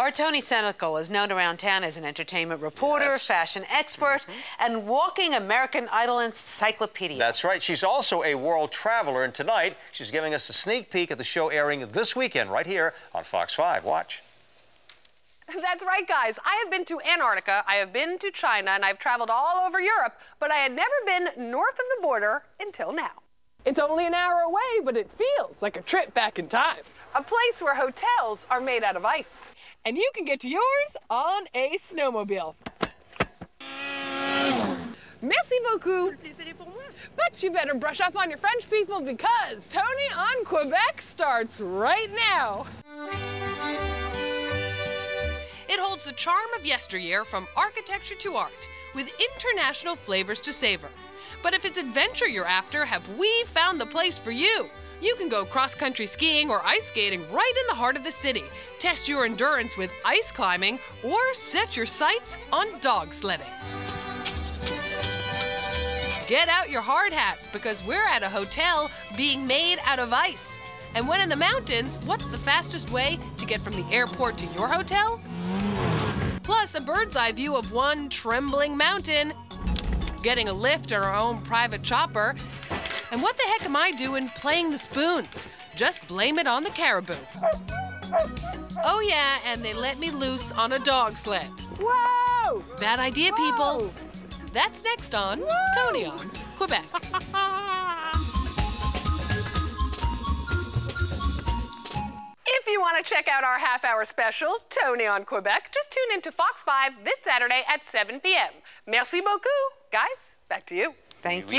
Our Toni Senecal is known around town as an entertainment reporter, Yes. fashion expert, mm-hmm. and walking American Idol encyclopedia. That's right. She's also a world traveler, and tonight she's giving us a sneak peek at the show airing this weekend right here on Fox 5. Watch. That's right, guys. I have been to Antarctica, I have been to China, and I've traveled all over Europe, but I had never been north of the border until now. It's only an hour away, but it feels like a trip back in time. A place where hotels are made out of ice. And you can get to yours on a snowmobile. Merci beaucoup. But you better brush up on your French people because Toni on Quebec starts right now. It holds the charm of yesteryear from architecture to art, with international flavors to savor. But if it's adventure you're after, have we found the place for you? You can go cross country skiing or ice skating right in the heart of the city, test your endurance with ice climbing, or set your sights on dog sledding. Get out your hard hats because we're at a hotel being made out of ice. And when in the mountains, what's the fastest way to get from the airport to your hotel? Plus, a bird's eye view of Mont Tremblant mountain, getting a lift in our own private chopper. And what the heck am I doing playing the spoons? Just blame it on the caribou. Oh, yeah, and they let me loose on a dog sled. Whoa! Bad idea, people. That's next on Toni on Quebec. you want to check out our half hour special, Toni on Quebec, just tune in to Fox 5 this Saturday at 7 p.m. Merci beaucoup. Guys, back to you. Thank you.